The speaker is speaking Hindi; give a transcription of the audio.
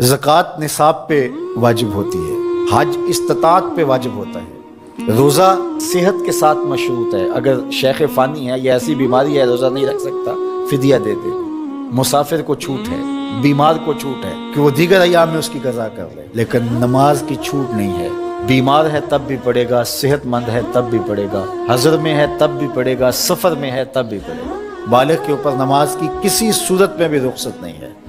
ज़क़़त निसाब पे वाजिब होती है। हज इस्तात पे वाजिब होता है। रोज़ा सेहत के साथ मशरूत है। अगर शेख फ़ानी है या ऐसी बीमारी है, रोज़ा नहीं रख सकता, फिदिया दे दे। मुसाफिर को छूट है, बीमार को छूट है कि वो दीगर अयाम में उसकी गजा कर ले। लेकिन नमाज़ की छूट नहीं है। बीमार है तब भी पड़ेगा, सेहतमंद है तब भी पड़ेगा। हजर में है तब भी पड़ेगा, सफ़र में है तब भी पड़ेगा। बालक के ऊपर नमाज़ की किसी सूरत में भी रुख्सत नहीं है।